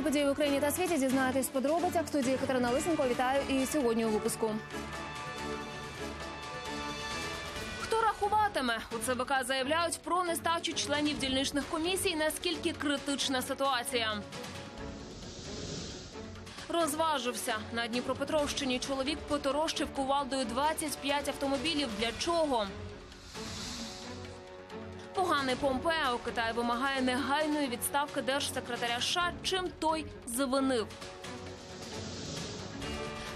Головні події в Україні та світі дізнаєтесь в подробицях. В студії Катерина Лисенко. Вітаю і сьогодні у випуску. Хто рахуватиме? У ЦВК заявляють про нестачу членів дільничних комісій. Наскільки критична ситуація? Розважився на Дніпропетровщині. Чоловік поторощив кувалдою 25 автомобілів. Для чого? Поганий Помпео Китай вимагає негайної відставки держсекретаря США, чим той завинив.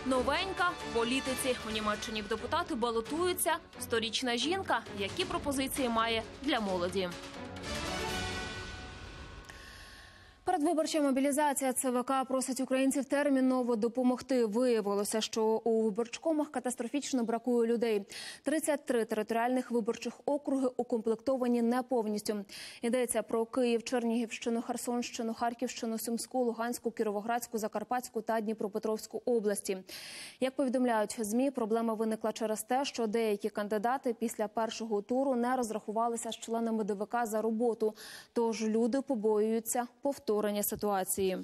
Новенька політиці у Німеччині в депутати балотуються сторічна жінка. Які пропозиції має для молоді? Передвиборча мобілізація ЦВК просить українців терміново допомогти. Виявилося, що у виборчкомах катастрофічно бракує людей. 33 територіальних виборчих округи укомплектовані не повністю. Йдеться про Київ, Чернігівщину, Херсонщину, Харківщину, Сумську, Луганську, Кіровоградську, Закарпатську та Дніпропетровську області. Як повідомляють змі, проблема виникла через те, що деякі кандидати після першого туру не розрахувалися з членами ДВК за роботу. Тож люди побоюються повторення ситуації.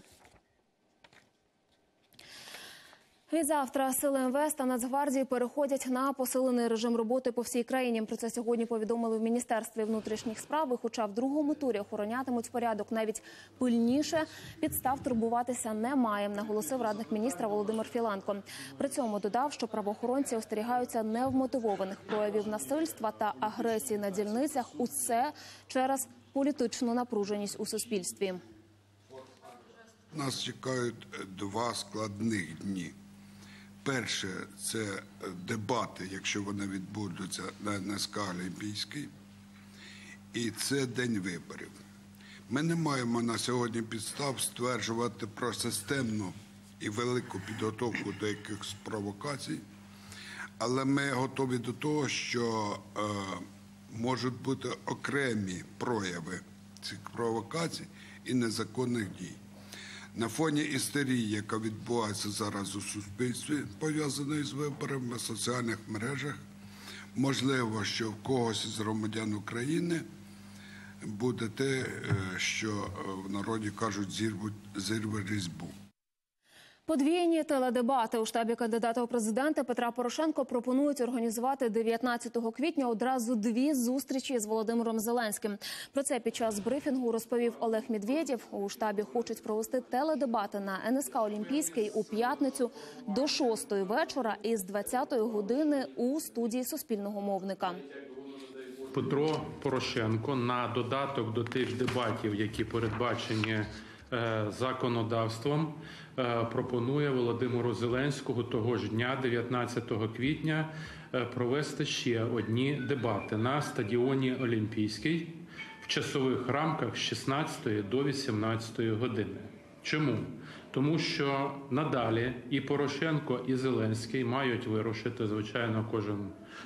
Від завтра сили МВС та Нацгвардії переходять на посилений режим роботи по всій країні. Про це сьогодні повідомили в міністерстві внутрішніх справ. І Хоча в другому турі охоронятимуть порядок навіть пильніше, підстав турбуватися немає. Наголосив радник міністра Володимир Філанко. При цьому додав, що правоохоронці остерігаються невмотивованих проявів насильства та агресії на дільницях. Усе через політичну напруженість у суспільстві. Нас чекають е, два складних дні. Перше це дебати, якщо вони відбудуться на НСК Олімпійський, і це день виборів. Ми не маємо на сьогодні підстав стверджувати про системну і велику підготовку до якихось провокацій, але ми готові до того, що е, можуть бути окремі прояви цих провокацій і незаконних дій. На фоні істерії, яка відбувається зараз у суспільстві, пов'язаної з виборами в соціальних мережах, можливо, що в когось із громадян України буде те, е, що в народі кажуть, зірвуть зірве різьбу. Подвійні теледебати у штабі кандидата у президенти Петра Порошенко пропонують організувати 19 квітня одразу дві зустрічі з Володимиром Зеленським. Про це під час брифінгу розповів Олег Медведєв. У штабі хочуть провести теледебати на НСК Олімпійський у п'ятницю до 6 вечора із 20 години у студії Суспільного мовника. Петро Порошенко на додаток до тих дебатів, які передбачені законодавством, е, пропонує Володимиру Зеленському того ж дня, 19 квітня, е, провести ще одні дебати на стадіоні Олімпійський в часових рамках з 16 до 18 години. Чому? Тому що надалі і Порошенко, і Зеленський мають вирушити, звичайно, кожен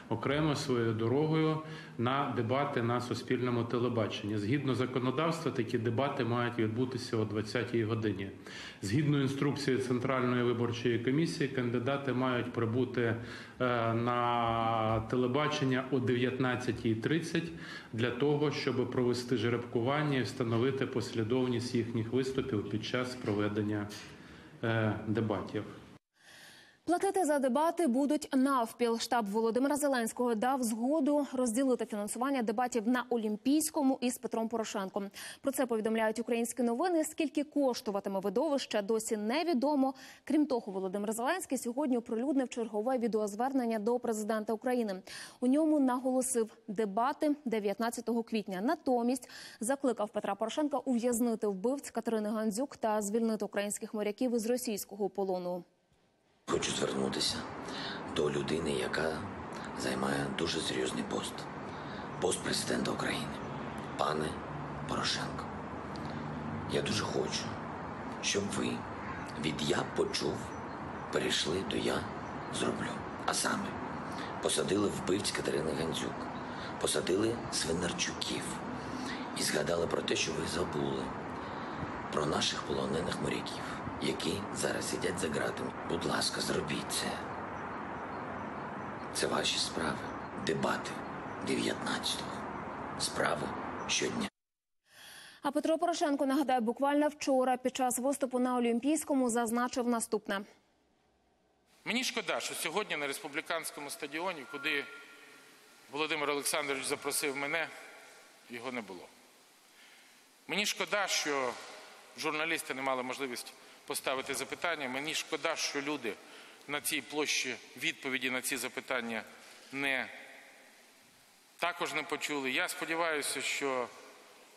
окремо своєю дорогою на дебати на суспільному телебаченні. Згідно законодавства, такі дебати мають відбутися о 20-й годині. Згідно інструкції Центральної виборчої комісії, кандидати мають прибути е, на телебачення о 19.30 для того, щоб провести жеребкування і встановити послідовність їхніх виступів під час проведення е, дебатів. Платити за дебати будуть навпіл. Штаб Володимира Зеленського дав згоду розділити фінансування дебатів на Олімпійському із Петром Порошенком. Про це повідомляють українські новини. Скільки коштуватиме видовище, досі невідомо. Крім того, Володимир Зеленський сьогодні оприлюднив чергове відеозвернення до президента України. У ньому наголосив дебати 19 квітня. Натомість закликав Петра Порошенка ув'язнити вбивць Катерини Гандзюк та звільнити українських моряків із російського полону. Хочу звернутися до людини, яка займає дуже серйозний пост пост президента України, пане Порошенко. Я дуже хочу, щоб ви від я почув перейшли до я зроблю. А саме посадили вбивць Катерини Гандзюк, посадили Свинарчуків і згадали про те, що ви забули про наших полонених моряків які зараз сидять за ґратами. Будь ласка, зробіть це. Це ваші справи. Дебати 19-го. Справи щодня. А Петро Порошенко нагадаю, буквально вчора під час виступу на Олімпійському зазначив наступне. Мені шкода, що сьогодні на республіканському стадіоні, куди Володимир Олександрович запросив мене, його не було. Мені шкода, що журналісти не мали можливість поставити запитання. Мені шкода, що люди на цій площі відповіді на ці запитання не також не почули. Я сподіваюся, що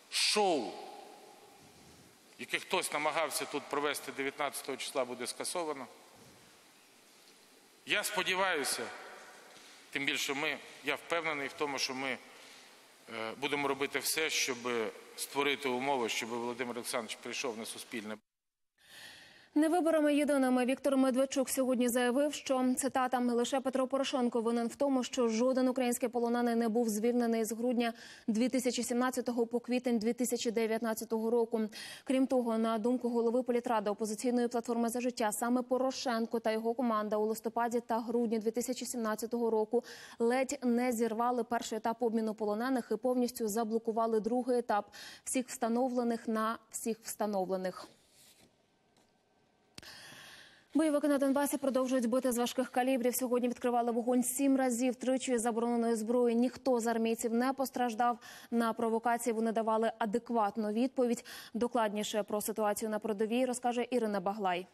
шоу, яке хтось намагався тут провести 19 числа, буде скасовано. Я сподіваюся, тим більше ми, я впевнений в тому, що ми будемо робити все, щоб створити умови, щоб Володимир Олександрович прийшов на суспільне. Не виборами єдиними Віктор Медведчук сьогодні заявив, що цитата лише Петро Порошенко винен в тому, що жоден український полонений не був звільнений з грудня 2017 по квітень 2019 року. Крім того, на думку голови політради опозиційної платформи за життя, саме Порошенко та його команда у листопаді та грудні 2017 року ледь не зірвали перший етап обміну полонених і повністю заблокували другий етап всіх встановлених на всіх встановлених. Бойовики на Донбасі продовжують бити з важких калібрів. Сьогодні відкривали вогонь сім разів. Тричі забороненої зброї. Ніхто з армійців не постраждав. На провокації вони давали адекватну відповідь. Докладніше про ситуацію на передовій розкаже Ірина Баглай.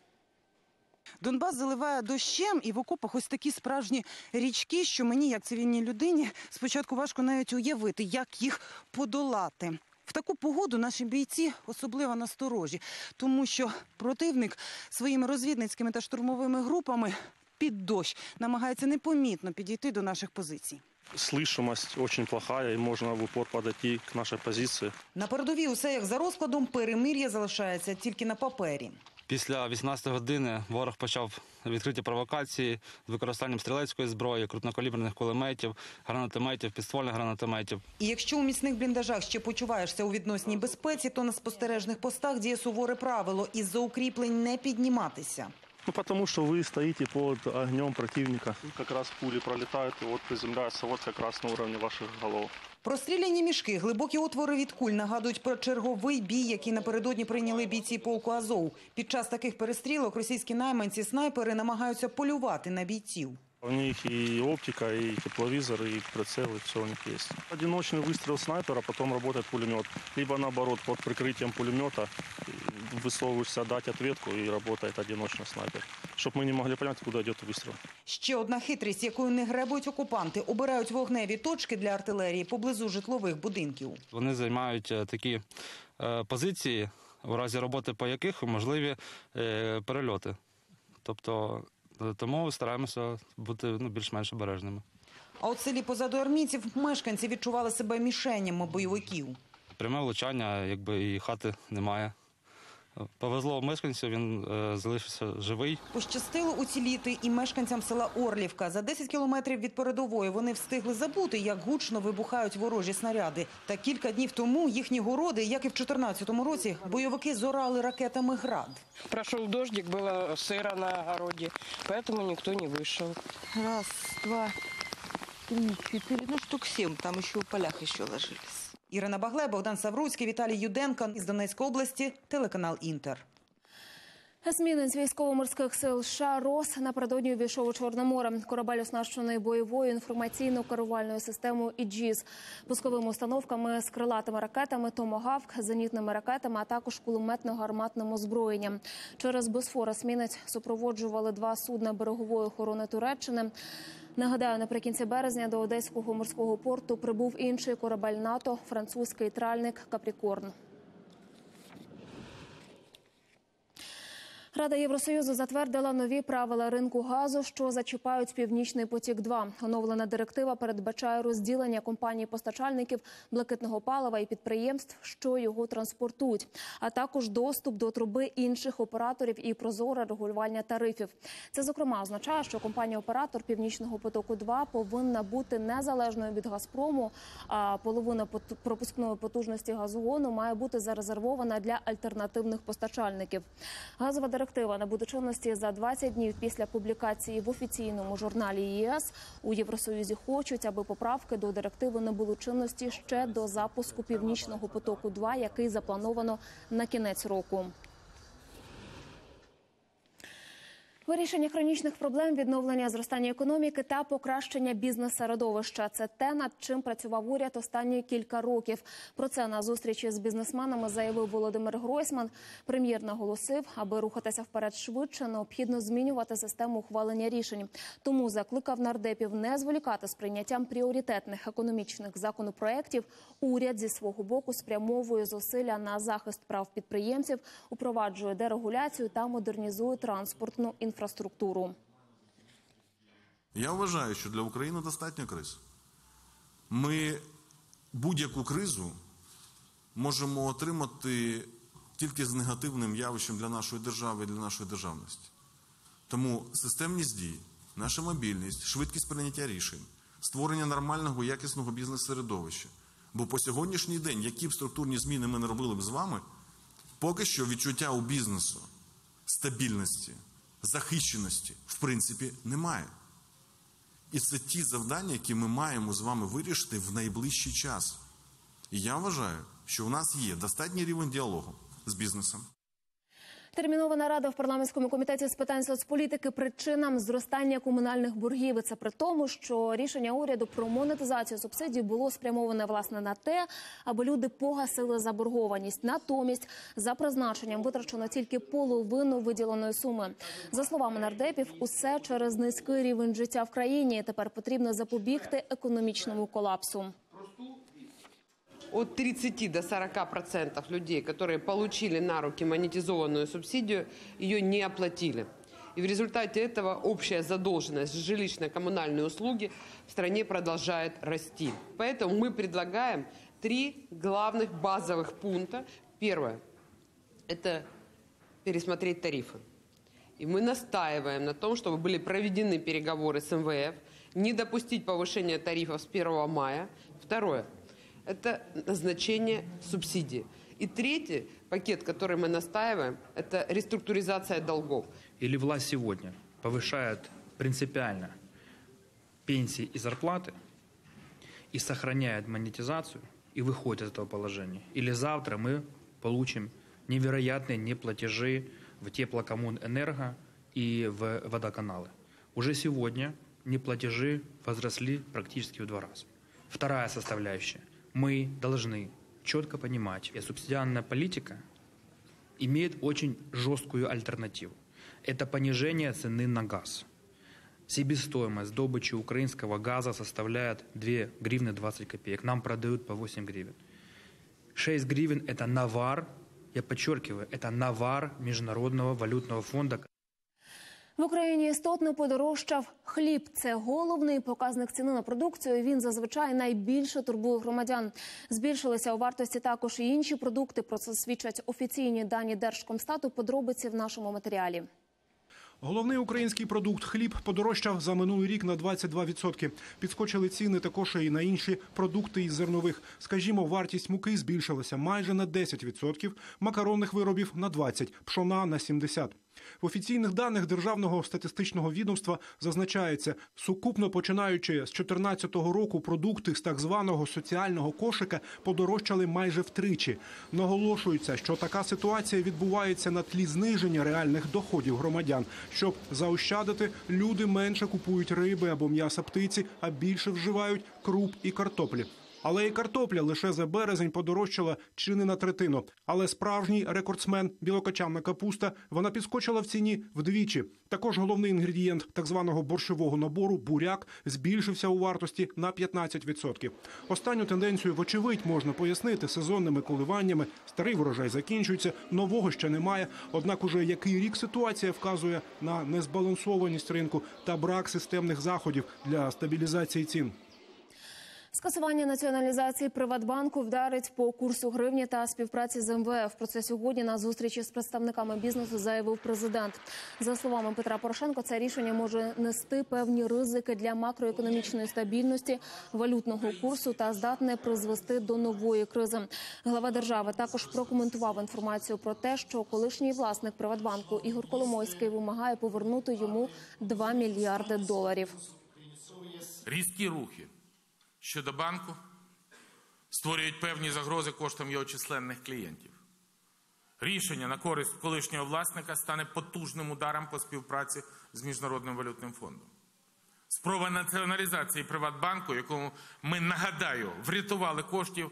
Донбас заливає дощем, і в окопах ось такі справжні річки, що мені, як цивільній людині, спочатку важко навіть уявити, як їх подолати. В таку погоду наші бійці особливо насторожі, тому що противник своїми розвідницькими та штурмовими групами під дощ намагається непомітно підійти до наших позицій. слышимость очень плохая, и можно в упор подойти к нашей позиции. На передовій усе як за розкладом перемир'я залишається тільки на папері. Після 18 години ворог почав відкриті провокації з використанням стрілецької зброї, крупнокаліберних кулеметів, гранатометів, підствольних гранатометів. І якщо у міцних бліндажах ще почуваєшся у відносній безпеці, то на спостережних постах діє суворе правило – із-за укріплень не підніматися. Ну, потому что вы стоите под огнем противника. Как раз пули пролетают и вот приземляются вот как раз на уровне ваших голов. Простріляні мішки, глибокі отвори від куль нагадують про черговий бій, який напередодні прийняли бійці полку Азов. Під час таких перестрілок російські найманці-снайпери намагаються полювати на бійців. У них и оптика, и тепловизор, и прицелы, все у них есть. Одиночный выстрел снайпера, потом работает пулемет. Либо наоборот, под прикрытием пулемета высовываешься дать ответку и работает одиночный снайпер. Чтобы мы не могли понять, куда идет выстрел. Ще одна хитрість, якою не гребують окупанти, обирають вогневі точки для артилерії поблизу житлових будинків. Вони займають е, такі е, позиції, у разі роботи по яких можливі е, перельоти. Тобто е, тому стараємося бути ну, більш-менш обережними. А от в селі позаду армійців мешканці відчували себе мішенями бойовиків. Пряме влучання, якби і хати немає. Повезло мешканцю, він е, залишився живий. Пощастило уціліти і мешканцям села Орлівка. За 10 кілометрів від передової вони встигли забути, як гучно вибухають ворожі снаряди. Та кілька днів тому їхні городи, як і в 2014 році, бойовики зорали ракетами «Град». Прошел дождик, было сыро на огороде, поэтому никто не вышел. Раз, два, три, четыре, ну штук семь. Там еще в полях еще ложились. Ірина Багле, Богдан Савруцький, Віталій Юденко із Донецької області, телеканал «Інтер». Есмінець військово-морських сил США РОС напередодні увійшов у Чорне море. Корабель оснащений бойовою інформаційно-керувальною системою «Іджіз», пусковими установками з крилатими ракетами «Томагавк», зенітними ракетами, а також кулеметно-гарматним озброєнням. Через Босфор есмінець супроводжували два судна берегової охорони Туреччини. Нагадаю, наприкінці березня до одеського морського порту прибув інший корабель НАТО, французький тральник Капрікорн. Рада Євросоюзу затвердила нові правила ринку газу, що зачіпають північний потік. 2 оновлена директива передбачає розділення компаній-постачальників блакитного палива і підприємств, що його транспортують, а також доступ до труби інших операторів і прозоре регулювання тарифів. Це зокрема означає, що компанія-оператор північного потоку 2 повинна бути незалежною від Газпрому. А половина пропускної потужності газогону має бути зарезервована для альтернативних постачальників. Газова директива директива набуде чинності за 20 днів після публікації в офіційному журналі ЄС. У Євросоюзі хочуть, аби поправки до директиви набули чинності ще до запуску північного потоку 2 який заплановано на кінець року. Вирішення хронічних проблем, відновлення зростання економіки та покращення бізнес-середовища це те, над чим працював уряд останні кілька років. Про це на зустрічі з бізнесменами заявив Володимир Гройсман. Прем'єр наголосив, аби рухатися вперед швидше, необхідно змінювати систему ухвалення рішень. Тому закликав нардепів не зволікати з прийняттям пріоритетних економічних законопроєктів. Уряд зі свого боку спрямовує зусилля на захист прав підприємців, упроваджує дерегуляцію та модернізує транспортну інфраструктуру. Я вважаю, що для України достатньо криз. Ми будь-яку кризу можемо отримати тільки з негативним явищем для нашої держави і для нашої державності. Тому системність дій, наша мобільність, швидкість прийняття рішень, створення нормального якісного бізнес-середовища. Бо по сьогоднішній день, які б структурні зміни ми не робили б з вами, поки що відчуття у бізнесу стабільності, захищеності, в принципі, немає. І це ті завдання, які ми маємо з вами вирішити в найближчий час. І я вважаю, що у нас є достатній рівень діалогу з бізнесом. Термінова нарада в парламентському комітеті з питань соцполітики причинам зростання комунальних боргів. І Це при тому, що рішення уряду про монетизацію субсидій було спрямоване власне на те, аби люди погасили заборгованість. Натомість за призначенням витрачено тільки половину виділеної суми. За словами нардепів, усе через низький рівень життя в країні. Тепер потрібно запобігти економічному колапсу. От 30 до 40 процентов людей, которые получили на руки монетизованную субсидию, ее не оплатили. И в результате этого общая задолженность за жилищно-коммунальные услуги в стране продолжает расти. Поэтому мы предлагаем три главных базовых пункта. Первое – это пересмотреть тарифы. И мы настаиваем на том, чтобы были проведены переговоры с МВФ, не допустить повышения тарифов с 1 мая. Второе – это назначение субсидий. И третий пакет, который мы настаиваем, это реструктуризация долгов. или власть сегодня повышает принципиально пенсии и зарплаты и сохраняет монетизацию и выходит из этого положения, или завтра мы получим невероятные неплатежи в теплокоммунэнерго и в водоканалы. Уже сегодня неплатежи возросли практически в два раза. Вторая составляющая. Мы должны четко понимать, что субсидиарная политика имеет очень жесткую альтернативу. Это понижение цены на газ. Себестоимость добычи украинского газа составляет 2 гривны 20 копеек. Нам продают по 8 гривен. 6 гривен – это навар, я подчеркиваю, это навар Международного валютного фонда, В Україні істотно подорожчав хліб. Це головний показник ціни на продукцію. Він зазвичай найбільше турбує громадян. Збільшилися у вартості також і інші продукти. Про це свідчать офіційні дані Держкомстату. Подробиці в нашому матеріалі. Головний український продукт хліб подорожчав за минулий рік на 22%. Підскочили ціни також і на інші продукти із зернових. Скажімо, вартість муки збільшилася майже на 10%, макаронних виробів на 20%, пшона на 70%. В офіційних даних Державного статистичного відомства зазначається, сукупно починаючи з 2014 року продукти з так званого соціального кошика подорожчали майже втричі. Наголошується, що така ситуація відбувається на тлі зниження реальних доходів громадян. Щоб заощадити, люди менше купують риби або м'яса птиці, а більше вживають круп і картоплі. Але і картопля лише за березень подорожчала чи не на третину. Але справжній рекордсмен білокочанна капуста вона підскочила в ціні вдвічі. Також головний інгредієнт так званого борщового набору буряк збільшився у вартості на 15%. Останню тенденцію, вочевидь, можна пояснити сезонними коливаннями. Старий врожай закінчується, нового ще немає. Однак, уже який рік ситуація вказує на незбалансованість ринку та брак системних заходів для стабілізації цін. Скасування націоналізації Приватбанку вдарить по курсу гривні та співпраці з МВФ. Про це сьогодні на зустрічі з представниками бізнесу заявив президент. За словами Петра Порошенка, це рішення може нести певні ризики для макроекономічної стабільності валютного курсу та здатне призвести до нової кризи. Глава держави також прокоментував інформацію про те, що колишній власник Приватбанку Ігор Коломойський вимагає повернути йому 2 мільярди доларів. Різкі рухи щодо банку створюють певні загрози коштам його численних клієнтів. Рішення на користь колишнього власника стане потужним ударом по співпраці з Міжнародним валютним фондом. Спроба націоналізації Приватбанку, якому ми нагадаю, врятували коштів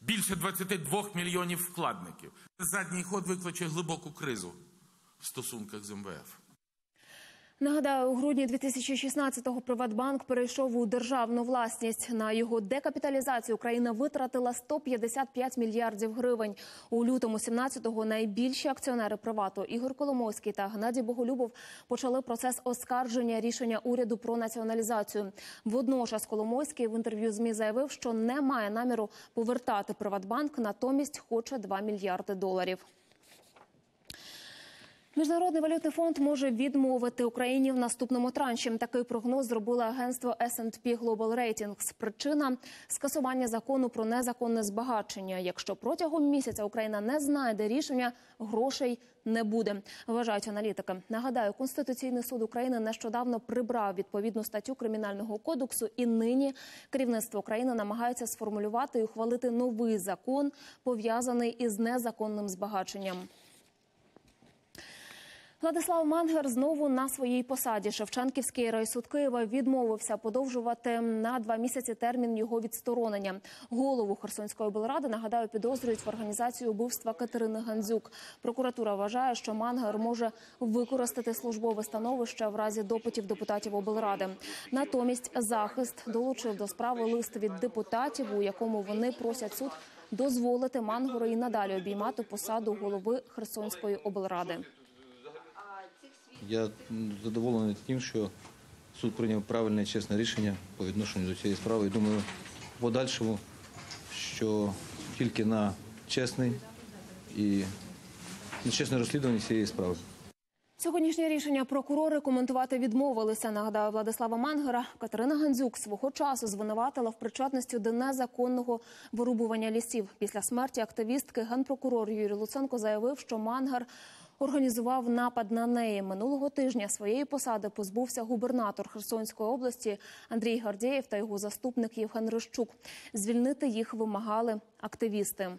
більше 22 мільйонів вкладників. Задній ход викличе глибоку кризу в стосунках з МВФ. Нагадаю, у грудні 2016-го Приватбанк перейшов у державну власність. На його декапіталізацію Україна витратила 155 мільярдів гривень. У лютому 17-го найбільші акціонери привату Ігор Коломойський та Геннадій Боголюбов почали процес оскарження рішення уряду про націоналізацію. Водночас Коломойський в інтерв'ю змі заявив, що не має наміру повертати Приватбанк, натомість хоче 2 мільярди доларів. Міжнародний валютний фонд може відмовити Україні в наступному транші. Такий прогноз зробило агентство S&P Global Ratings. Причина скасування закону про незаконне збагачення. Якщо протягом місяця Україна не знайде рішення, грошей не буде. Вважають аналітики. Нагадаю, конституційний суд України нещодавно прибрав відповідну статтю кримінального кодексу, і нині керівництво України намагається сформулювати і ухвалити новий закон пов'язаний із незаконним збагаченням. Владислав Мангер знову на своїй посаді. Шевченківський райсуд Києва відмовився подовжувати на два місяці термін його відсторонення. Голову Херсонської облради нагадаю підозрюють в організації убивства Катерини Гандзюк. Прокуратура вважає, що Мангер може використати службове становище в разі допитів депутатів облради. Натомість захист долучив до справи лист від депутатів, у якому вони просять суд дозволити Мангору і надалі обіймати посаду голови Херсонської облради. Я задоволений тим, що суд прийняв правильне і чесне рішення по відношенню до цієї справи. І думаю, в подальшому, що тільки на чесний і на чесне розслідування цієї справи. Сьогоднішнє рішення прокурори коментувати відмовилися. Нагадаю, Владислава Мангера Катерина Гандзюк свого часу звинуватила в причетності до незаконного вирубування лісів. Після смерті активістки генпрокурор Юрій Луценко заявив, що Мангер організував напад на неї минулого тижня. Своєї посади позбувся губернатор Херсонської області Андрій Гардєєв та його заступник Євген Рищук. Звільнити їх вимагали активісти.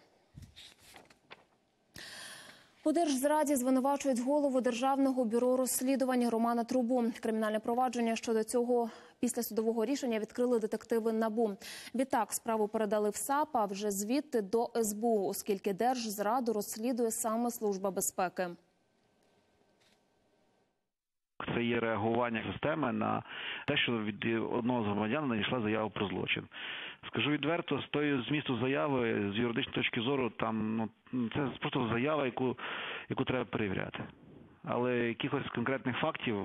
У держзраді звинувачують голову державного бюро розслідувань Романа Трубу. Кримінальне провадження щодо цього після судового рішення відкрили детективи НАБУ. Відтак справу передали в САП, а вже звідти до СБУ, оскільки держзраду розслідує саме служба безпеки. Це є реагування системи на те, що від одного з громадян надійшла заява про злочин. Скажу відверто, з тої змісту заяви, з юридичної точки зору, там ну це просто заява, яку, яку треба перевіряти. Але якихось конкретних фактів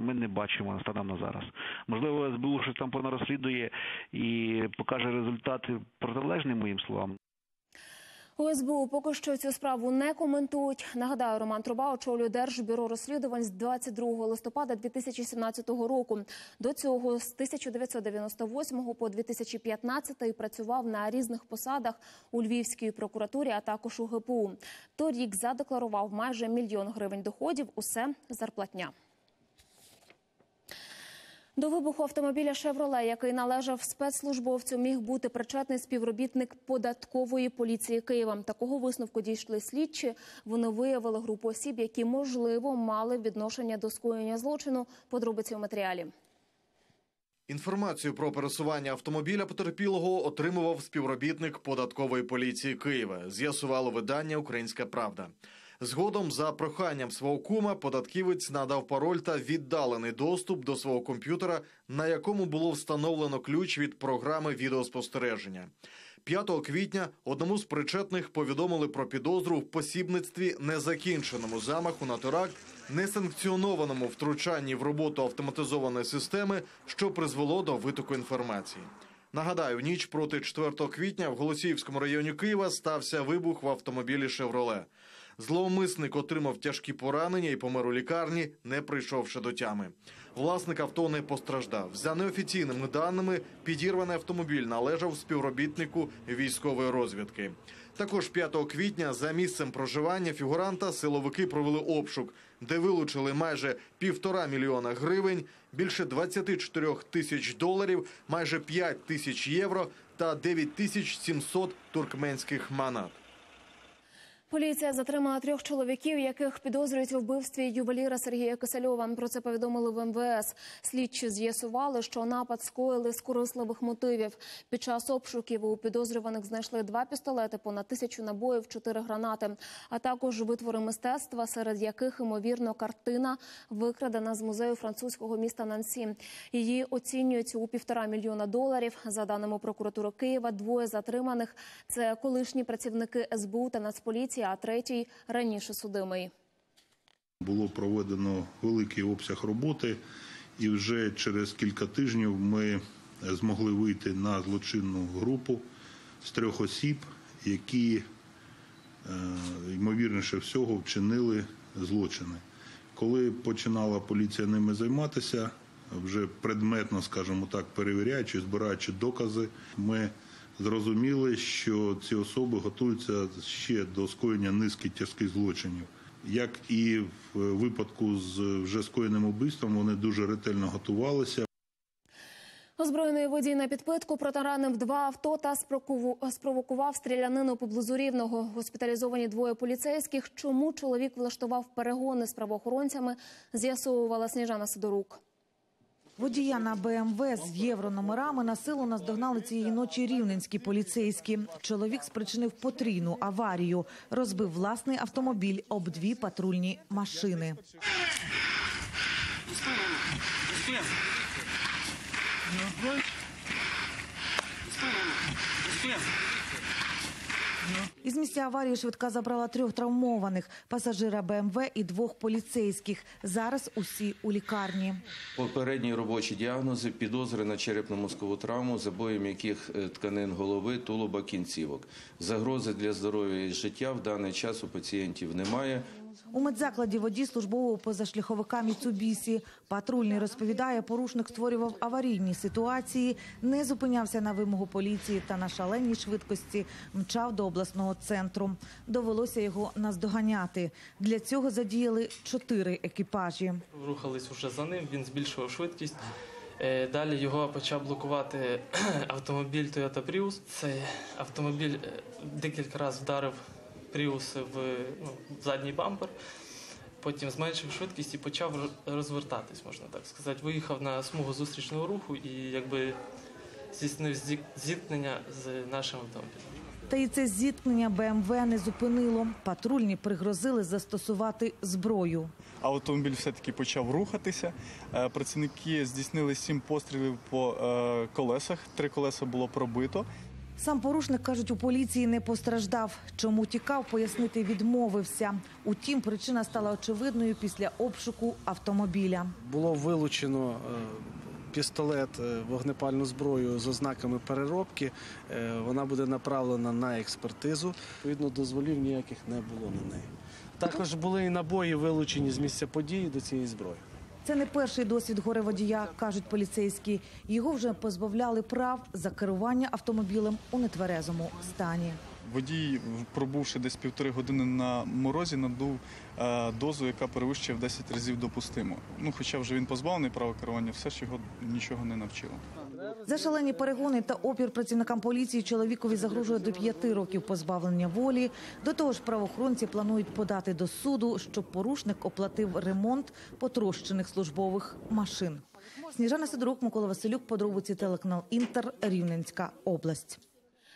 ми не бачимо станом на зараз. Можливо, СБУ щось там понарозслідує і покаже результати протилежні моїм словам. У СБУ поки що цю справу не коментують. Нагадаю, Роман Труба очолює Держбюро розслідувань з 22 листопада 2017 року. До цього з 1998 по 2015 працював на різних посадах у Львівській прокуратурі, а також у ГПУ. Торік задекларував майже мільйон гривень доходів. Усе зарплатня. До вибуху автомобіля «Шевроле», який належав спецслужбовцю, міг бути причетний співробітник податкової поліції Києва. Такого висновку дійшли слідчі. Вони виявили групу осіб, які можливо мали відношення до скоєння злочину. Подробиці у матеріалі. Інформацію про пересування автомобіля потерпілого отримував співробітник податкової поліції Києва. З'ясувало видання Українська Правда. Згодом, за проханням свого кума, податківець надав пароль та віддалений доступ до свого комп'ютера, на якому було встановлено ключ від програми відеоспостереження. 5 квітня одному з причетних повідомили про підозру в посібництві незакінченому замаху на теракт, несанкціонованому втручанні в роботу автоматизованої системи, що призвело до витоку інформації. Нагадаю, ніч проти 4 квітня в Голосіївському районі Києва стався вибух в автомобілі «Шевроле». Зловмисник отримав тяжкі поранення і помер у лікарні, не прийшовши до тями. Власник авто не постраждав. За неофіційними даними, підірваний автомобіль належав співробітнику військової розвідки. Також 5 квітня за місцем проживання фігуранта силовики провели обшук, де вилучили майже півтора мільйона гривень, більше 24 тисяч доларів, майже 5 тисяч євро та 9 тисяч 700 туркменських манат. Поліція затримала трьох чоловіків, яких підозрюють у вбивстві ювеліра Сергія Кисельова. Про це повідомили в МВС. Слідчі з'ясували, що напад скоїли з корисливих мотивів. Під час обшуків у підозрюваних знайшли два пістолети, понад тисячу набоїв, чотири гранати, а також витвори мистецтва, серед яких ймовірно картина викрадена з музею французького міста Нансі. Її оцінюють у півтора мільйона доларів. За даними прокуратури Києва, двоє затриманих це колишні працівники СБУ та Нацполіції, а третій раніше судимий. Було проведено великий обсяг роботи, і вже через кілька тижнів ми змогли вийти на злочинну групу з трьох осіб, які е, ймовірніше всього вчинили злочини. Коли починала поліція ними займатися, вже предметно, скажімо так, перевіряючи, збираючи докази, ми зрозуміли, що ці особи готуються ще до скоєння низки тяжких злочинів. Як і в випадку з вже скоєним убивством, вони дуже ретельно готувалися. Озброєний водій на підпитку протаранив два авто та спровокував стрілянину поблизу рівного. Госпіталізовані двоє поліцейських. Чому чоловік влаштував перегони з правоохоронцями, з'ясовувала Сніжана Сидорук. Водія на БМВ з єврономерами на силу наздогнали цієї ночі рівненські поліцейські. Чоловік спричинив потрійну аварію, розбив власний автомобіль об дві патрульні машини. Із місця аварії швидка забрала трьох травмованих – пасажира БМВ і двох поліцейських. Зараз усі у лікарні. Попередні робочі діагнози підозри на черепно-мозкову травму, забоєм яких е, тканин голови, тулуба, кінцівок. Загрози для здоров'я і життя в даний час у пацієнтів немає. У медзакладі водій службового позашляховика Міцубісі. Патрульний розповідає, порушник створював аварійні ситуації, не зупинявся на вимогу поліції та на шаленій швидкості мчав до обласного центру. Довелося його наздоганяти. Для цього задіяли чотири екіпажі. Рухались вже за ним, він збільшував швидкість. Е, Далі його почав блокувати автомобіль Toyota Prius. Цей автомобіль е, декілька разів вдарив Prius в, ну, в задній бампер. Потім зменшив швидкість і почав розвертатись, можна так сказати. Виїхав на смугу зустрічного руху і якби здійснив зіткнення з нашим автомобілем. Та і це зіткнення БМВ не зупинило. Патрульні пригрозили застосувати зброю. Автомобіль все-таки почав рухатися. Е, Працівники здійснили сім пострілів по е, колесах. Три колеса було пробито. Сам порушник, кажуть, у поліції не постраждав. Чому тікав, пояснити відмовився. Утім, причина стала очевидною після обшуку автомобіля. Було вилучено е, пістолет, е, вогнепальну зброю з ознаками переробки. Е, Вона буде направлена на експертизу. Відповідно, дозволів ніяких не було на неї. Також були і набої вилучені з місця події до цієї зброї. Це не перший досвід горе-водія, кажуть поліцейські. Його вже позбавляли прав за керування автомобілем у нетверезому стані. Водій, пробувши десь півтори години на морозі, надув е, дозу, яка перевищує в 10 разів допустимо. Ну, хоча вже він позбавлений права керування, все ж його нічого не навчило. За шалені перегони та опір працівникам поліції чоловікові загрожує до п'яти років позбавлення волі. До того ж, правоохоронці планують подати до суду, щоб порушник оплатив ремонт потрощених службових машин. Сніжана Сидорук, Микола Василюк, подробиці телеканал Інтер, Рівненська область.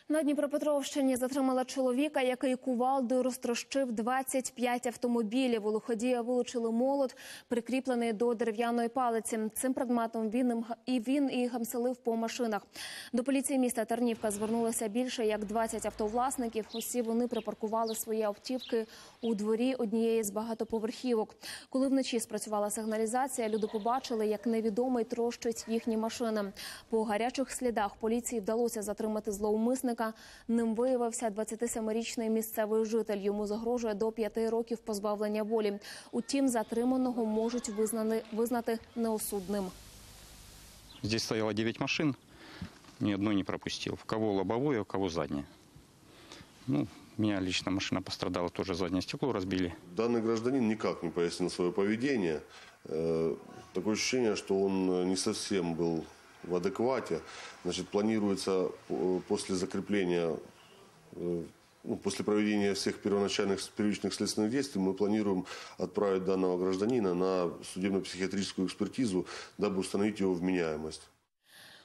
На Дніпропетровщині затримала чоловіка, який кувалдою розтрощив 25 автомобілів. У лиходія вилучили молот, прикріплений до дерев'яної палиці. Цим предметом він і він і гамселив по машинах. До поліції міста Тернівка звернулося більше як 20 автовласників. Усі вони припаркували свої автівки у дворі однієї з багатоповерхівок. Коли вночі спрацювала сигналізація, люди побачили, як невідомий трощить їхні машини. По гарячих слідах поліції вдалося затримати зловмисника. Ним виявився 27-річний місцевий житель. Йому загрожує до 5 років позбавлення волі. Утім, затриманого можуть визнани, визнати неосудним. Здесь стояло 9 машин, ни одной не пропустил. В кого лобовое, у кого заднее. Ну, у меня лично машина пострадала, тоже заднее стекло разбили. Данный гражданин никак не пояснил свое поведение. Э, Такое ощущение, что он э, не совсем был в адеквате. Значит, планируется э, после закрепления, э, ну, после проведения всех первоначальных первичных следственных действий, мы планируем отправить данного гражданина на судебно-психиатрическую экспертизу, дабы установить его вменяемость.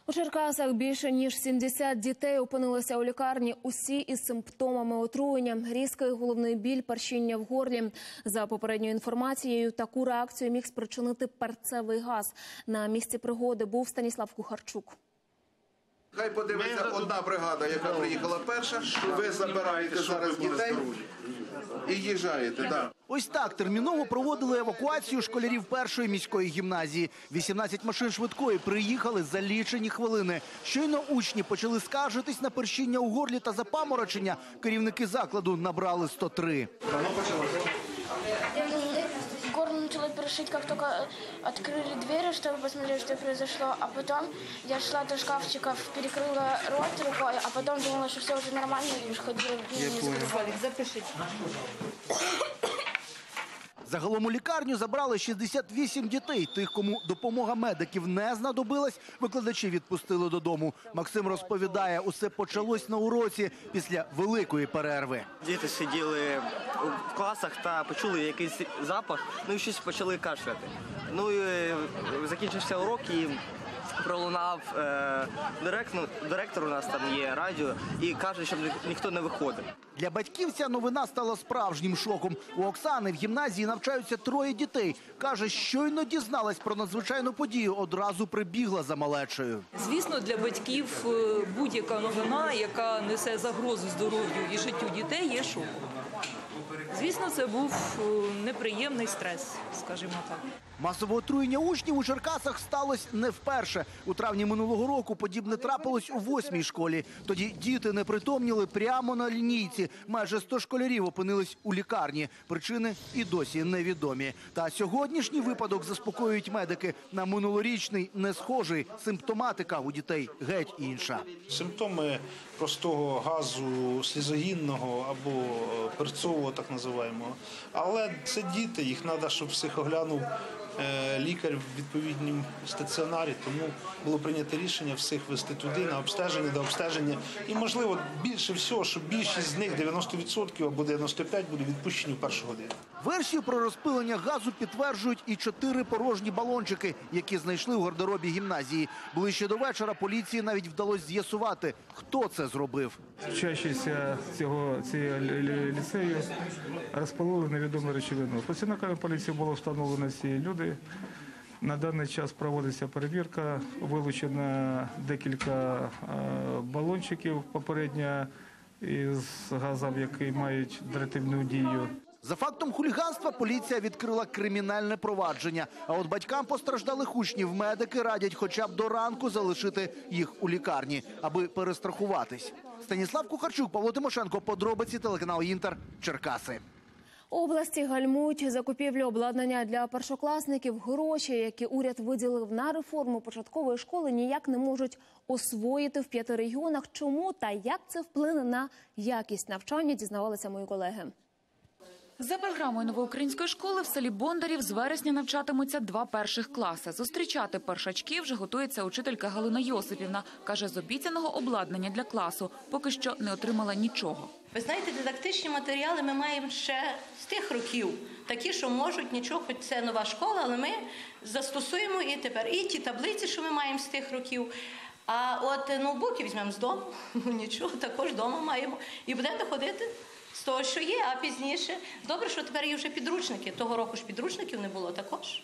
У Черкасах більше ніж 70 дітей опинилися у лікарні. Усі із симптомами отруєння, різкий головний біль, першіння в горлі. За попередньою інформацією, таку реакцію міг спричинити перцевий газ. На місці пригоди був Станіслав Кухарчук. Хай подивиться одна бригада, яка приїхала перша. Ви забираєте зараз дітей і їжджаєте. Да. Ось так терміново проводили евакуацію школярів першої міської гімназії. 18 машин швидкої приїхали за лічені хвилини. Щойно учні почали скаржитись на першіння у горлі та запаморочення. Керівники закладу набрали 103. Горло начало першить, как только открыли двери, чтобы посмотреть, что произошло. А потом я шла до шкафчиков, перекрыла рот рукой, а потом думала, что все уже нормально, и уж ходила в Запишите. Загалом у лікарню забрали 68 дітей. Тих, кому допомога медиків не знадобилась, викладачі відпустили додому. Максим розповідає, усе почалось на уроці після великої перерви. Діти сиділи в класах та почули якийсь запах, ну і щось почали кашляти. Ну і е, закінчився урок і пролунав е, директ, ну, директор у нас там є радіо і каже, щоб ні- ніхто не виходив. Для батьків ця новина стала справжнім шоком. У Оксани в гімназії навчаються троє дітей. Каже, щойно дізналась про надзвичайну подію, одразу прибігла за малечею. Звісно, для батьків е, будь-яка новина, яка несе загрозу здоров'ю і життю дітей, є шоком. Звісно, це був е, неприємний стрес, скажімо так. Масове отруєння учнів у Черкасах сталося не вперше. У травні минулого року подібне трапилось у восьмій школі. Тоді діти не притомніли прямо на лінійці. Майже 100 школярів опинились у лікарні. Причини і досі невідомі. Та сьогоднішній випадок заспокоюють медики. На минулорічний не схожий. Симптоматика у дітей геть інша. Симптоми простого газу слізогінного або перцового, так називаємо. Але це діти, їх треба, щоб всіх оглянув лікар в відповідному стаціонарі. Тому було прийнято рішення всіх вести туди на обстеження, до обстеження. І можливо більше всього, що більшість з них 90% або 95% буде відпущені в першу годину. Версію про розпилення газу підтверджують і чотири порожні балончики, які знайшли у гардеробі гімназії. Ближче до вечора поліції навіть вдалося з'ясувати, хто це зробив. Вчащіся цього цієї ліцею розпалили невідому речовину. Працівниками поліції було встановлено ці люди. На даний час проводиться перевірка. Вилучено декілька е, балончиків попередньо із газом, які мають дративну дію. За фактом хуліганства поліція відкрила кримінальне провадження. А от батькам постраждалих учнів медики радять хоча б до ранку залишити їх у лікарні, аби перестрахуватись. Станіслав Кухарчук, Павло Тимошенко, подробиці телеканал Інтер, Черкаси. Області гальмують закупівлю обладнання для першокласників. Гроші, які уряд виділив на реформу початкової школи, ніяк не можуть освоїти в п'яти регіонах. Чому та як це вплине на якість навчання? Дізнавалися мої колеги. За програмою новоукраїнської школи в селі Бондарів з вересня навчатимуться два перших класи. Зустрічати першачки вже готується учителька Галина Йосипівна. Каже, з обіцяного обладнання для класу поки що не отримала нічого. Ви знаєте, дидактичні матеріали ми маємо ще з тих років, такі, що можуть нічого, хоч це нова школа, але ми застосуємо і тепер. І ті таблиці, що ми маємо з тих років. А от е, ноутбуки візьмемо з дому, нічого, також вдома маємо. І будемо ходити з того, що є, а пізніше. Добре, що тепер є вже підручники. Того року ж підручників не було також.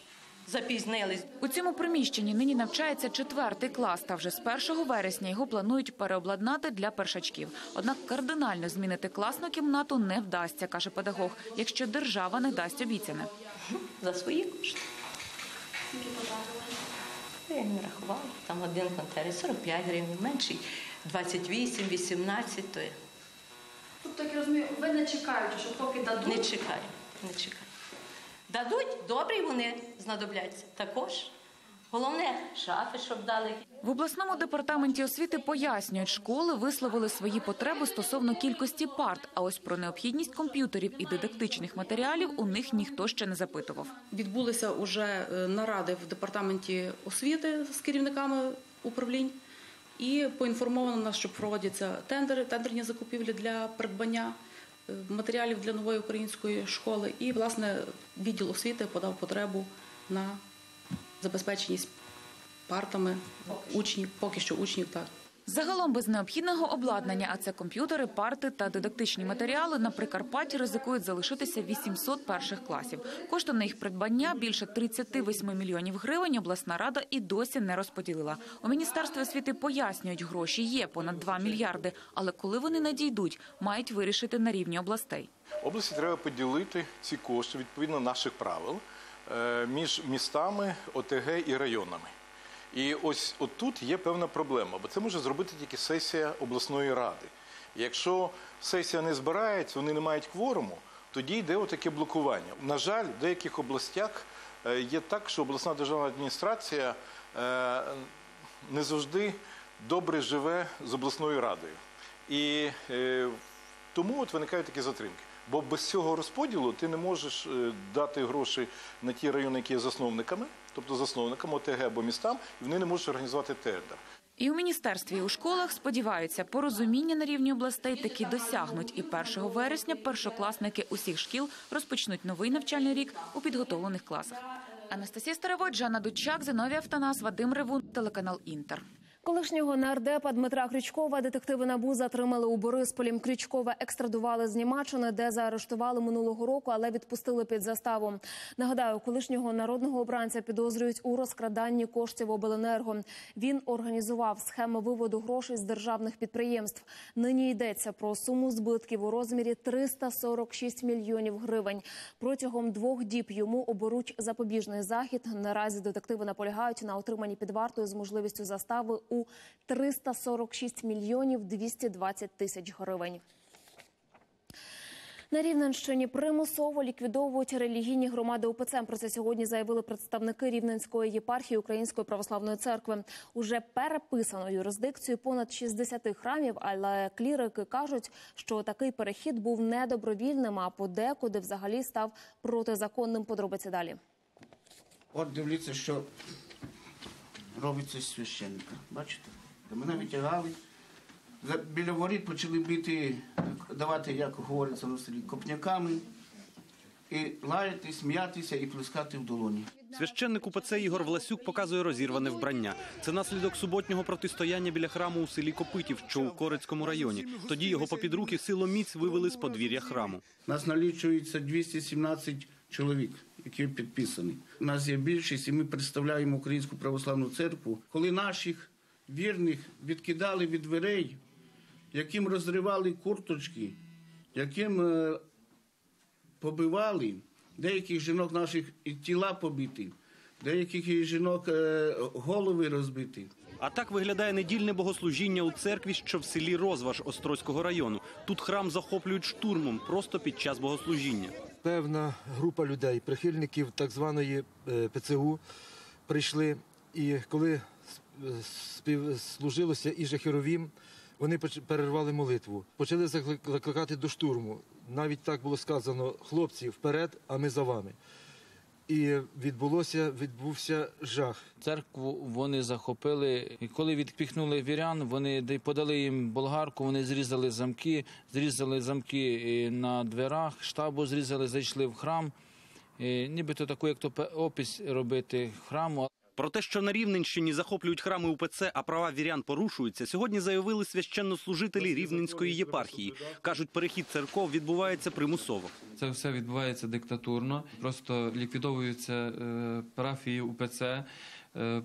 Запізнились. У цьому приміщенні нині навчається четвертий клас, та вже з 1 вересня його планують переобладнати для першачків. Однак кардинально змінити класну кімнату не вдасться, каже педагог, якщо держава не дасть обіцяне. За свої кошти. Я не рахувала. Там один контейнер 45 гривень, менший 28, 18, то є. Тобто, як я розумію, ви не чекаєте, що поки дадуть. Не чекаю, не чекаю. Дадуть, добре, вони знадобляться. Також. Головне, шафи, щоб дали. В обласному департаменті освіти пояснюють, школи висловили свої потреби стосовно кількості парт. А ось про необхідність комп'ютерів і дидактичних матеріалів у них ніхто ще не запитував. Відбулися вже наради в департаменті освіти з керівниками управлінь. І поінформовано нас, що проводяться тендери, тендерні закупівлі для придбання е, матеріалів для нової української школи. І, власне, відділ освіти подав потребу на забезпеченість партами учнів, поки що учнів так. Загалом без необхідного обладнання, а це комп'ютери, парти та дидактичні матеріали, на Прикарпатті ризикують залишитися 800 перших класів. Кошти на їх придбання більше 38 мільйонів гривень. Обласна рада і досі не розподілила. У міністерстві освіти пояснюють, гроші є понад 2 мільярди, але коли вони надійдуть, мають вирішити на рівні областей. Області треба поділити ці кошти відповідно наших правил е, між містами, ОТГ і районами. І ось отут є певна проблема, бо це може зробити тільки сесія обласної ради. Якщо сесія не збирається, вони не мають кворуму, тоді йде отаке блокування. На жаль, в деяких областях е, є так, що обласна державна адміністрація е, не завжди добре живе з обласною радою. І е, тому от виникають такі затримки. Бо без цього розподілу ти не можеш дати гроші на ті райони, які є засновниками, тобто засновникам ОТГ або містам, і вони не можуть організувати тендер. І у міністерстві, і у школах сподіваються, порозуміння на рівні областей таки досягнуть. І 1 вересня першокласники усіх шкіл розпочнуть новий навчальний рік у підготовлених класах. Анастасія Старовой, Жанна Дучак, Зиновій Автонас, Вадим Ревун, телеканал Інтер. Колишнього нардепа Дмитра Крючкова детективи НАБУ затримали у Борисполі. Крючкова екстрадували з Німеччини, де заарештували минулого року, але відпустили під заставу. Нагадаю, колишнього народного обранця підозрюють у розкраданні коштів обленерго. Він організував схеми виводу грошей з державних підприємств. Нині йдеться про суму збитків у розмірі 346 мільйонів гривень. Протягом двох діб йому оберуть запобіжний захід. Наразі детективи наполягають на отриманні під вартою з можливістю застави у 346 мільйонів 220 тисяч гривень. На Рівненщині примусово ліквідовують релігійні громади УПЦ. Про це сьогодні заявили представники Рівненської єпархії Української православної церкви. Уже переписано юрисдикцію понад 60 храмів, але клірики кажуть, що такий перехід був недобровільним, а подекуди взагалі став протизаконним. Подробиці далі. От дивіться, що робиться з священника. Бачите? Мене витягали. Біля воріт почали бити, давати, як говориться на селі, копняками. І лаяти, сміятися і плескати в долоні. Священник УПЦ Ігор Власюк показує розірване вбрання. Це наслідок суботнього протистояння біля храму у селі Копитів, що у Корецькому районі. Тоді його попід руки силоміць вивели з подвір'я храму. Нас налічується 217 чоловік, які підписані. У нас є більшість, і ми представляємо Українську православну церкву. Коли наших вірних відкидали від дверей, яким розривали курточки, яким е, побивали, деяких жінок наших і тіла побиті, деяких жінок е, голови розбиті. А так виглядає недільне богослужіння у церкві, що в селі Розваж Острозького району. Тут храм захоплюють штурмом просто під час богослужіння. Певна група людей, прихильників так званої е, ПЦУ, прийшли. І коли співслужилося і Жахіровім, вони перервали молитву, почали заклик- закликати до штурму. Навіть так було сказано: хлопці, вперед, а ми за вами. І відбулося, відбувся жах. Церкву вони захопили. І коли відпіхнули вірян, вони подали їм болгарку, вони зрізали замки, зрізали замки е, на дверах, штабу зрізали, зайшли в храм. І Нібито таку, як то пе- опис робити храму. Про те, що на Рівненщині захоплюють храми УПЦ, а права вірян порушуються, сьогодні заявили священнослужителі Рівненської єпархії. Кажуть, перехід церков відбувається примусово. Це все відбувається диктатурно. Просто ліквідовуються е, парафії УПЦ, е,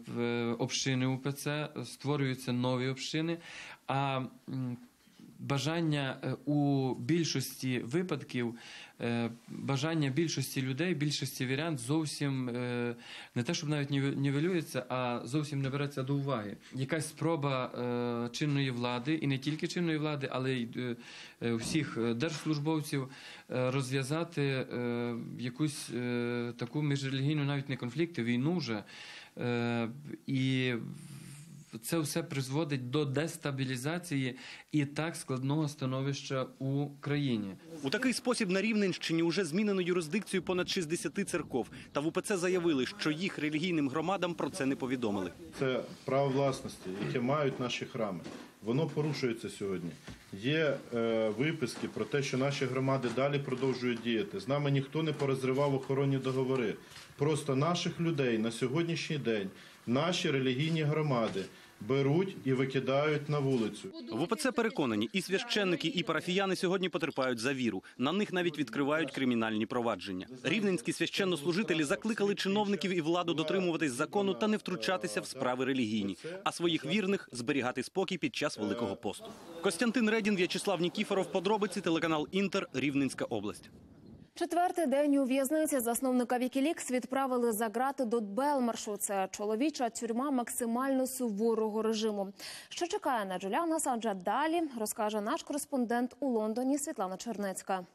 общини УПЦ, створюються нові общини. А бажання е, у більшості випадків, е, бажання більшості людей, більшості вірян зовсім е, не те, щоб навіть нівелюється, а зовсім не береться до уваги. Якась спроба чинної влади, і не тільки чинної влади, але й всіх держслужбовців розв'язати якусь таку міжрелігійну навіть не конфлікт, а війну вже. І це все призводить до дестабілізації і так складного становища у країні. У такий спосіб на Рівненщині уже змінено юрисдикцію понад 60 церков. Та в УПЦ заявили, що їх релігійним громадам про це не повідомили. Це право власності, яке мають наші храми. Воно порушується сьогодні. Є е, виписки про те, що наші громади далі продовжують діяти. З нами ніхто не порозривав охоронні договори. Просто наших людей на сьогоднішній день наші релігійні громади беруть і викидають на вулицю. В УПЦ переконані, і священники, і парафіяни сьогодні потерпають за віру. На них навіть відкривають кримінальні провадження. Рівненські священнослужителі закликали чиновників і владу дотримуватись закону та не втручатися в справи релігійні, а своїх вірних зберігати спокій під час Великого посту. Костянтин Редін, В'ячеслав Нікіфоров, подробиці, телеканал Інтер, Рівненська область. Четвертий день у в'язниці засновника Вікілікс відправили за грати до Белмаршу. Це чоловіча тюрма максимально суворого режиму. Що чекає на Джуліана Саджа далі, розкаже наш кореспондент у Лондоні Світлана Чернецька.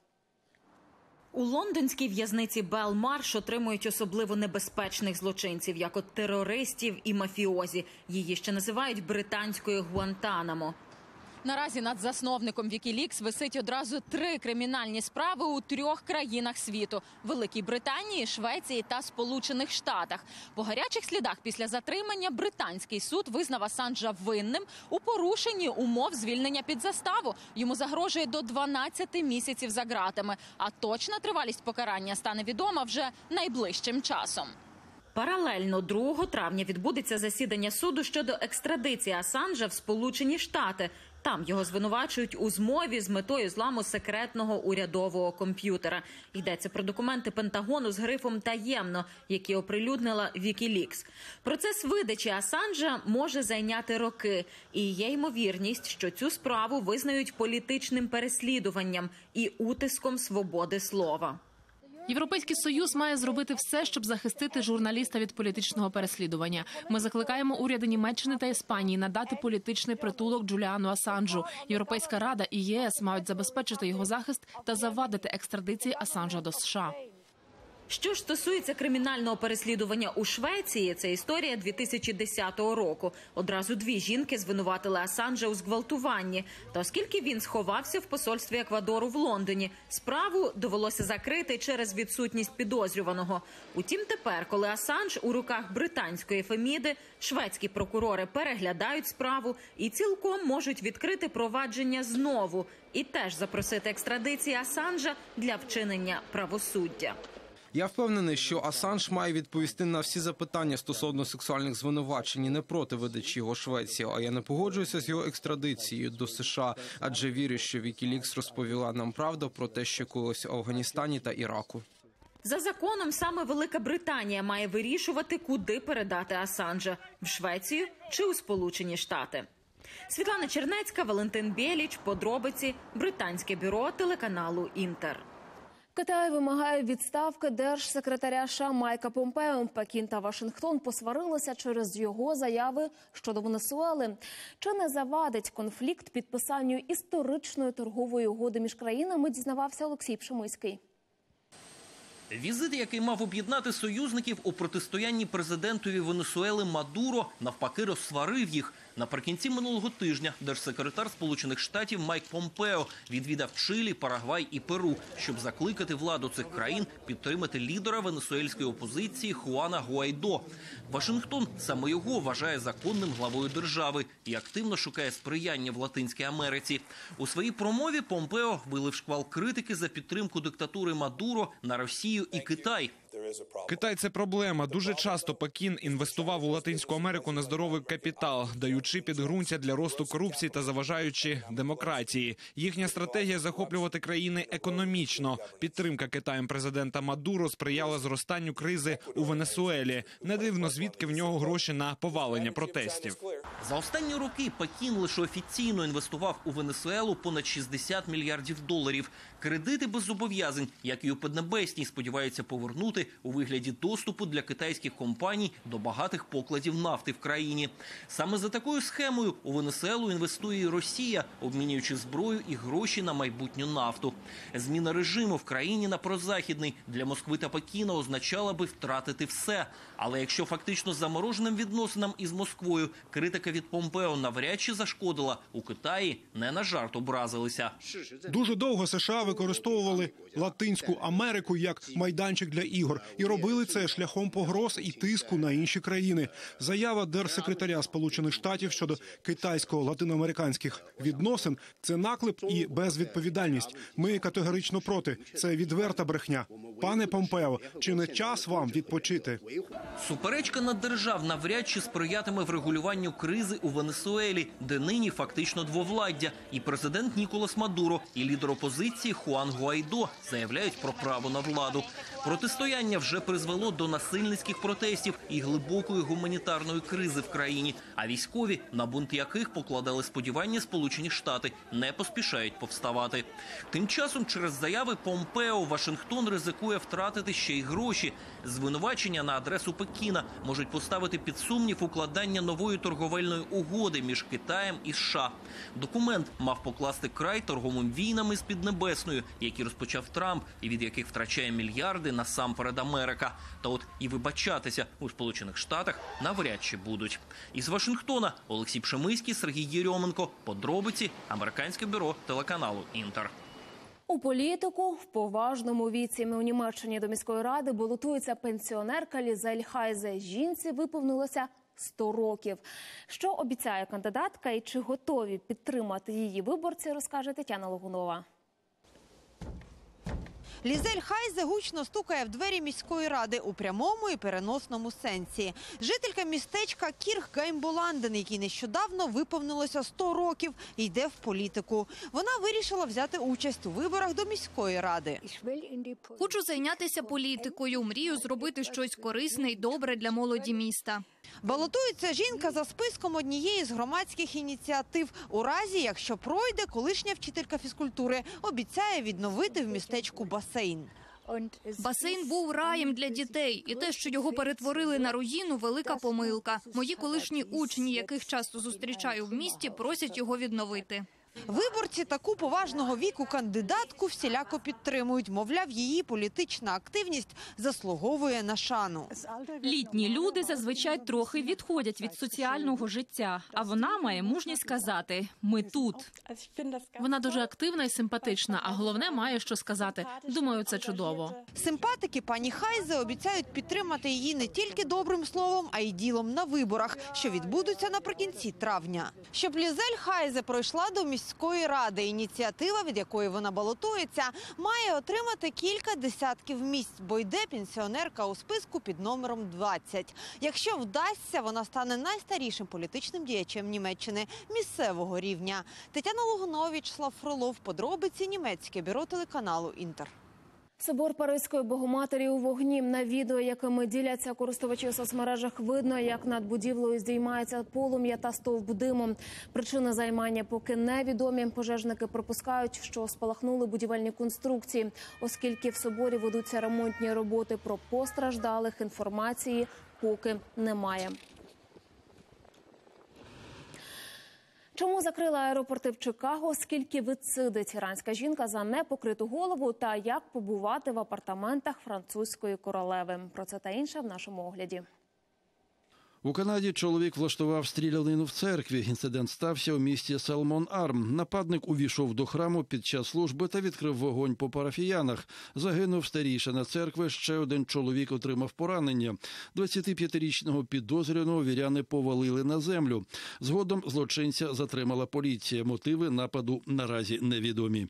У лондонській в'язниці Белмарш отримують особливо небезпечних злочинців, як от терористів і мафіозі. Її ще називають британською Гуантанамо. Наразі над засновником Вікілікс висить одразу три кримінальні справи у трьох країнах світу: Великій Британії, Швеції та Сполучених Штатах. По гарячих слідах після затримання британський суд визнав Асанжа винним у порушенні умов звільнення під заставу. Йому загрожує до 12 місяців за ґратами. А точна тривалість покарання стане відома вже найближчим часом. Паралельно 2 травня відбудеться засідання суду щодо екстрадиції Асанжа в Сполучені Штати. Там його звинувачують у змові з метою зламу секретного урядового комп'ютера. Йдеться про документи Пентагону з грифом таємно, які оприлюднила Вікілікс. Процес видачі Асанжа може зайняти роки, і є ймовірність, що цю справу визнають політичним переслідуванням і утиском свободи слова. Європейський союз має зробити все, щоб захистити журналіста від політичного переслідування. Ми закликаємо уряди Німеччини та Іспанії надати політичний притулок Джуліану Асанжу. Європейська рада і ЄС мають забезпечити його захист та завадити екстрадиції Асанжа до США. Що ж стосується кримінального переслідування у Швеції, це історія 2010 року. Одразу дві жінки звинуватили Асанжа у зґвалтуванні. Та оскільки він сховався в посольстві Еквадору в Лондоні, справу довелося закрити через відсутність підозрюваного. Утім, тепер, коли Асанж у руках британської феміди, шведські прокурори переглядають справу і цілком можуть відкрити провадження знову і теж запросити екстрадиції Асанжа для вчинення правосуддя. Я впевнений, що Асанж має відповісти на всі запитання стосовно сексуальних звинувачень і не проти видачі його Швеції. А я не погоджуюся з його екстрадицією до США, адже вірю, що Вікілікс розповіла нам правду про те, що колись в Афганістані та Іраку. За законом саме Велика Британія має вирішувати, куди передати Асанжа в Швецію чи у Сполучені Штати. Світлана Чернецька, Валентин Біліч, подробиці, британське бюро телеканалу Інтер. Китай вимагає відставки держсекретаря США Майка Помпео. Пекін та Вашингтон посварилися через його заяви щодо Венесуели. Чи не завадить конфлікт підписанню історичної торгової угоди між країнами? Дізнавався Олексій Пшемиський. Візит, який мав об'єднати союзників у протистоянні президентові Венесуели Мадуро, навпаки розсварив їх. Наприкінці минулого тижня держсекретар Сполучених Штатів Майк Помпео відвідав Чилі, Парагвай і Перу, щоб закликати владу цих країн підтримати лідера венесуельської опозиції Хуана Гуайдо. Вашингтон саме його вважає законним главою держави і активно шукає сприяння в Латинській Америці. У своїй промові Помпео вилив шквал критики за підтримку диктатури Мадуро на Росію і Китай. Китай це проблема. Дуже часто Пекін інвестував у Латинську Америку нездоровий капітал, даючи підґрунтя для росту корупції та заважаючи демократії. Їхня стратегія захоплювати країни економічно. Підтримка Китаєм президента Мадуро сприяла зростанню кризи у Венесуелі. Не дивно, звідки в нього гроші на повалення протестів. За останні роки Пекін лише офіційно інвестував у Венесуелу понад 60 мільярдів доларів. Кредити без зобов'язань, як і у Поднебесній, сподіваються повернути у вигляді доступу для китайських компаній до багатих покладів нафти в країні. Саме за такою схемою у Венесуелу інвестує і Росія, обмінюючи зброю і гроші на майбутню нафту. Зміна режиму в країні на прозахідний для Москви та Пекіна означала би втратити все. Але якщо фактично замороженим відносинам із Москвою критика від Помпео навряд чи зашкодила, у Китаї не на жарт образилися. Дуже довго США використовували Латинську Америку як майданчик для ігор і робили це шляхом погроз і тиску на інші країни. Заява держсекретаря Сполучених Штатів щодо китайсько-латиноамериканських відносин це наклеп і безвідповідальність. Ми категорично проти. Це відверта брехня. Пане Помпео, чи не час вам відпочити? Суперечка наддержав навряд чи сприятиме врегулюванню кризи у Венесуелі, де нині фактично двовладдя. І президент Ніколас Мадуро, і лідер опозиції Хуан Гуайдо заявляють про право на владу. Протистояння вже призвело до насильницьких протестів і глибокої гуманітарної кризи в країні. А військові, на бунт яких покладали сподівання Сполучені Штати, не поспішають повставати. Тим часом, через заяви Помпео, Вашингтон ризикує втратити ще й гроші. Звинувачення на адресу Пекіна можуть поставити під сумнів укладання нової торговельної угоди між Китаєм і США. Документ мав покласти край торговим війнам з Піднебесною, які розпочав Трамп, і від яких втрачає мільярди насамперед Америка. Та от і вибачатися у Сполучених Штатах навряд чи будуть. Із Вашингтона Олексій Пшемиський, Сергій Єрьоменко. Подробиці американське бюро телеканалу Інтер. У політику в поважному віці у Німеччині до міської ради балотується пенсіонерка Лізель Хайзе. Жінці виповнилося 100 років. Що обіцяє кандидатка і чи готові підтримати її виборці, розкаже Тетяна Логунова. Лізель Хайзе гучно стукає в двері міської ради у прямому і переносному сенсі. Жителька містечка Кірх Гаймболанден, якій нещодавно виповнилося 100 років, йде в політику. Вона вирішила взяти участь у виборах до міської ради. Хочу зайнятися політикою. Мрію зробити щось корисне і добре для молоді міста. Балотується жінка за списком однієї з громадських ініціатив. У разі, якщо пройде, колишня вчителька фізкультури обіцяє відновити в містечку басейн. Басейн був раєм для дітей, і те, що його перетворили на руїну, велика помилка. Мої колишні учні, яких часто зустрічаю в місті, просять його відновити. Виборці таку поважного віку кандидатку всіляко підтримують. Мовляв, її політична активність заслуговує на шану. Літні люди зазвичай трохи відходять від соціального життя, а вона має мужність сказати: ми тут. Вона дуже активна і симпатична, а головне має що сказати. Думаю, це чудово. Симпатики пані Хайзе обіцяють підтримати її не тільки добрим словом, а й ділом на виборах, що відбудуться наприкінці травня. Щоб Лізель Хайзе пройшла до міської ради, ініціатива, від якої вона балотується, має отримати кілька десятків місць, бо йде пенсіонерка у списку під номером 20. Якщо вдасться, вона стане найстарішим політичним діячем Німеччини місцевого рівня. Тетяна Лугунович, Слав Фролов, подробиці німецьке бюро телеканалу Інтер. Собор Паризької Богоматері у вогні на відео, якими діляться користувачі у соцмережах, видно, як над будівлею здіймається полум'я та стовп диму. Причини займання поки невідомі. Пожежники припускають, що спалахнули будівельні конструкції, оскільки в соборі ведуться ремонтні роботи. Про постраждалих інформації поки немає. Чому закрила аеропорти в Чикаго? Скільки відсидить іранська жінка за непокриту голову? Та як побувати в апартаментах французької королеви? Про це та інше в нашому огляді. У Канаді чоловік влаштував стрілянину в церкві. Інцидент стався у місті Салмон Арм. Нападник увійшов до храму під час служби та відкрив вогонь по парафіянах. Загинув старішина церкви. Ще один чоловік отримав поранення. 25-річного підозрюваного віряни повалили на землю. Згодом злочинця затримала поліція. Мотиви нападу наразі невідомі.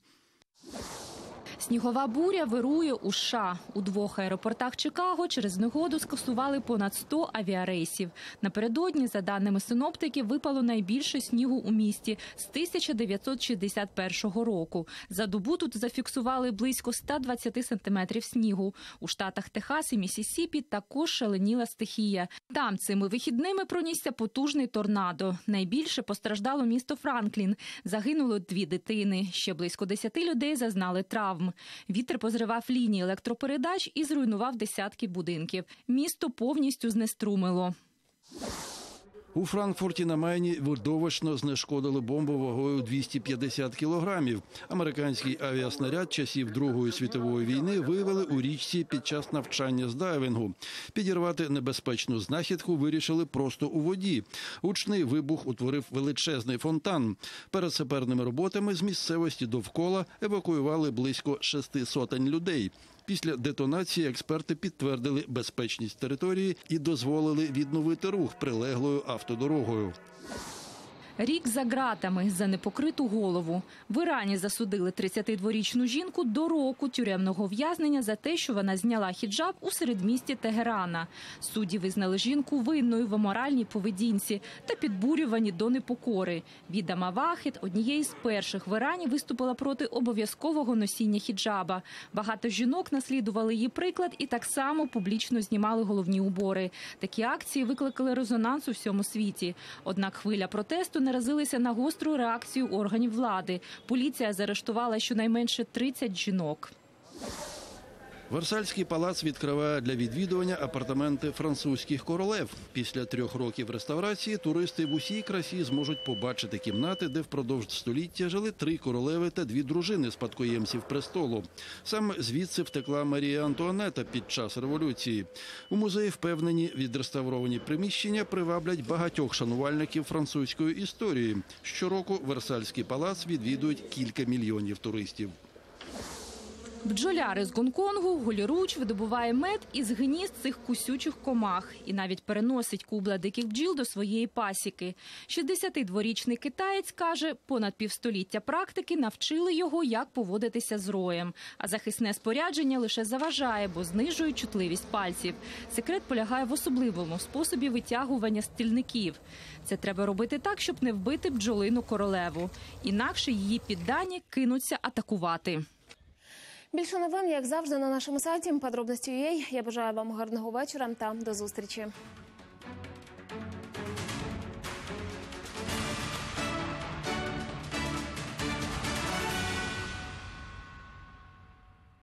Снігова буря вирує у США. У двох аеропортах Чикаго через негоду скасували понад 100 авіарейсів. Напередодні, за даними синоптиків, випало найбільше снігу у місті з 1961 року. За добу тут зафіксували близько 120 сантиметрів снігу. У штатах Техас і Місісіпі також шаленіла стихія. Там цими вихідними пронісся потужний торнадо. Найбільше постраждало місто Франклін. Загинуло дві дитини. Ще близько 10 людей зазнали травм. Вітер позривав лінії електропередач і зруйнував десятки будинків. Місто повністю знеструмило. У Франкфурті на Майні видовищно знешкодили бомбу вагою 250 кілограмів. Американський авіаснаряд часів Другої світової війни виявили у річці під час навчання з дайвингу. Підірвати небезпечну знахідку вирішили просто у воді. Гучний вибух утворив величезний фонтан. Перед саперними роботами з місцевості довкола евакуювали близько шести сотень людей. Після детонації експерти підтвердили безпечність території і дозволили відновити рух прилеглою автодорогою. Рік за ґратами за непокриту голову. В Ірані засудили 32-річну жінку до року тюремного в'язнення за те, що вона зняла хіджаб у середмісті Тегерана. Судді визнали жінку винною в аморальній поведінці та підбурювані до непокори. Віда Мавахід однієї з перших в Ірані виступила проти обов'язкового носіння хіджаба. Багато жінок наслідували її приклад і так само публічно знімали головні убори. Такі акції викликали резонанс у всьому світі. Однак хвиля протесту наразилися на гостру реакцію органів влади. Поліція заарештувала щонайменше 30 жінок. Версальський палац відкриває для відвідування апартаменти французьких королев. Після трьох років реставрації туристи в усій красі зможуть побачити кімнати, де впродовж століття жили три королеви та дві дружини спадкоємців престолу. Саме звідси втекла Марія Антуанета під час революції. У музеї впевнені, відреставровані приміщення приваблять багатьох шанувальників французької історії. Щороку Версальський палац відвідують кілька мільйонів туристів. Бджоляри з Гонконгу голіруч видобуває мед із гнізд цих кусючих комах і навіть переносить кубла диких бджіл до своєї пасіки. 62-річний китаєць каже, понад півстоліття практики навчили його, як поводитися з роєм. А захисне спорядження лише заважає, бо знижує чутливість пальців. Секрет полягає в особливому способі витягування стільників. Це треба робити так, щоб не вбити бджолину королеву. Інакше її піддані кинуться атакувати. Більше новин, як завжди, на нашому сайті. Подробності UA. Я бажаю вам гарного вечора та до зустрічі.